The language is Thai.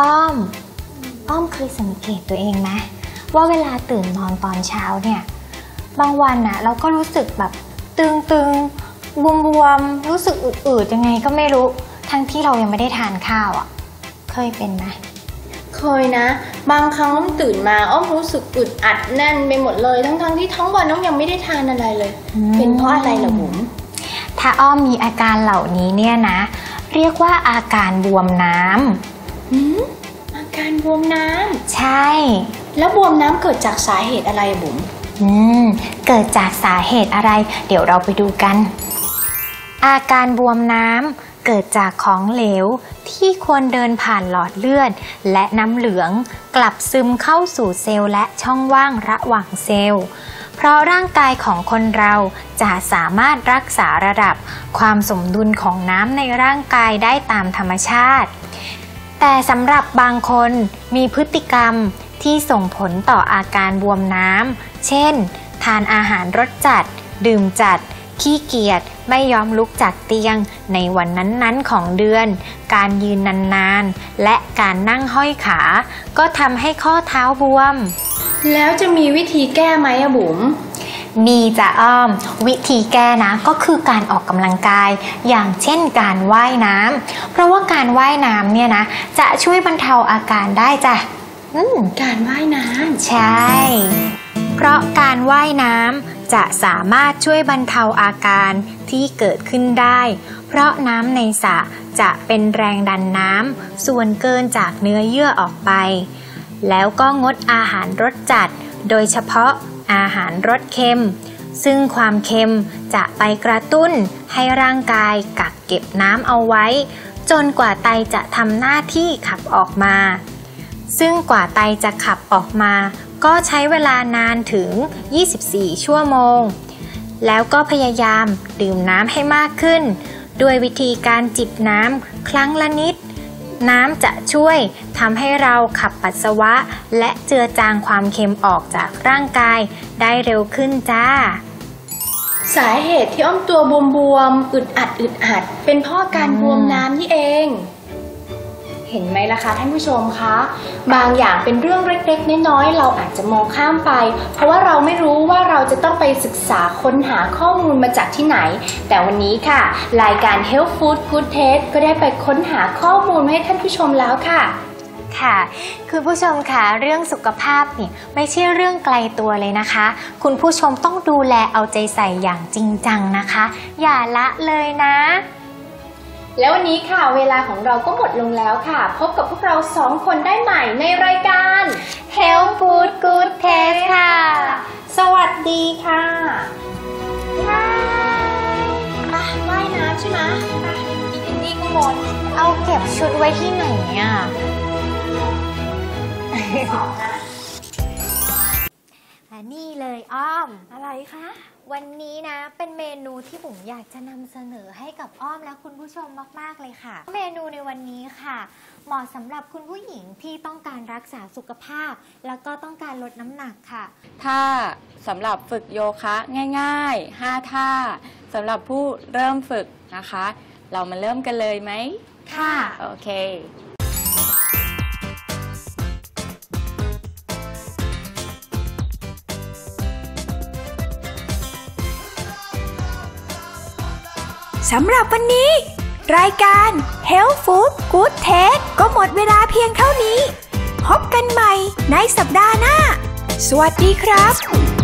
อ้อม อ้อมเคยสังเกตตัวเองไหมว่าเวลาตื่นนอนตอนเช้าเนี่ย บางวันน่ะเราก็รู้สึกแบบตึงตึงบวมบวมๆรู้สึกอืดๆยังไงก็ไม่รู้ ทั้งที่เรายังไม่ได้ทานข้าวอะ เคยเป็นไหมเคยนะ บางครั้งอ้อมตื่นมาอ้อมรู้สึกอึดอัดแน่นไปหมดเลย ทั้งๆที่ทั้งวันอ้อมยังไม่ได้ทานอะไรเลย เป็นเพราะอะไรล่ะบุ๋มถ้าอ้อมมีอาการเหล่านี้เนี่ยนะ เรียกว่าอาการบวมน้ำหืมอา การบวมน้ใช่ำแล้วบวมน้ำเกิดจากสาเหตุอะไรอะบุ๋มอืม เกิดจากสาเหตุอะไร เดี๋ยวเราไปดูกัน อาการบวมน้ำเกิดจากของเหลวที่ควรเดินผ่านหลอดเลือด และน้ำเหลืองกลับซึมเข้าสู่เซลล์และช่องว่างระหว่างเซลล์เพราะร่างกายของคนเราจะสามารถรักษาระดับ ความสมดุลของน้ำในร่างกายได้ตามธรรมชาติ แต่สำหรับบางคนมีพฤติกรรมที่ส่งผลต่ออาการบวมน้ำ เช่น ทานอาหารรสจัด ดื่มจัด ขี้เกียจ ไม่ยอมลุกจากเตียง ในวันนั้นๆของเดือน การยืนนานๆ และการนั่งห้อยขา ก็ทำให้ข้อเท้าบวม แล้วจะมีวิธีแก้ไหมอะบุ๋ม มีจะอ้อม วิธีแก้นะก็คือการออกกำลังกาย อย่างเช่นการว่ายน้ำเพราะว่าการว่ายน้ำเนี่ยนะจะช่วยบรรเทาอาการได้จ้ะอืมการว่ายน้ใช่ เพราะการว่ายน้ำจะสามารถช่วยบรรเทาอาการที่เกิดขึ้นได้ เพราะน้ำในสระจะเป็นแรงดันน้ำส่วนเกินจากเนื้อเยื่อออกไป แล้วก็งดอาหารรสจัด โดยเฉพาะ อาหารรสเค็ม ซึ่งความเค็มจะไปกระตุ้นให้ร่างกายกักเก็บน้ำเอาไว้ จนกว่าไตจะทำหน้าที่ขับออกมา ซึ่งกว่าไตจะขับออกมา ก็ใช้เวลานานถึง 24 ชั่วโมง แล้วก็พยายามดื่มน้ำให้มากขึ้น ด้วยวิธีการจิบน้ำครั้งละนิด น้ำจะช่วยทำให้เราขับปัสสาวะ และเจือจางความเค็มออกจากร่างกาย ได้เร็วขึ้นจ้า สาเหตุที่อ้อมตัวบวมๆอึดอัดอึดอัด เป็นเพราะอการบวมน้ำนี่เอง ห็นไหมล่ะคะท่านผู้ชมคะ บางอย่างเป็นเรื่องเล็กๆ น้อยๆ เราอาจจะมองข้ามไป เพราะว่าเราไม่รู้ว่าเราจะต้องไปศึกษาค้นหาข้อมูลมาจากที่ไหน แต่วันนี้ค่ะ รายการ Health Food Good Taste ก็ได้ไปค้นหาข้อมูลมาให้ท่านผู้ชมแล้วค่ะค่ะคุณผู้ชมค่ะเรื่องสุขภาพเนี่ยไม่ใช่เรื่องไกลตัวเลยนะคะ คุณผู้ชมต้องดูแลเอาใจใส่อย่างจริงจังนะคะ อย่าละเลยนะ แล้ววันนี้ค่ะเวลาของเราก็หมดลงแล้วค่ะ พบกับพวกเราสองคนได้ใหม่ในรายการ Health Food Good Taste ค่ะ สวัสดีค่ะไปว่ายน้ำใช่ไหมไปอีกอินดี้ข้างบนเอาเก็บชุดไว้ที่ไหนอะและนี่เล ยอ้อม อะไรคะ วันนี้นะ เป็นเมนูที่ผมอยากจะนำเสนอให้กับอ้อมและคุณผู้ชมมาก ๆ เลยค่ะ เมนูในวันนี้ค่ะ เหมาะสำหรับคุณผู้หญิงที่ต้องการรักษาสุขภาพ แล้วก็ต้องการลดน้ำหนักค่ะ ท่าสำหรับฝึกโยคะง่ายๆ 5 ท่าสำหรับผู้เริ่มฝึกนะคะ เรามาเริ่มกันเลยไหมค่ะ โอเค สำหรับวันนี้ รายการ Health Food Good Taste ก็หมดเวลาเพียงเท่านี้ พบกันใหม่ในสัปดาห์หน้า สวัสดีครับ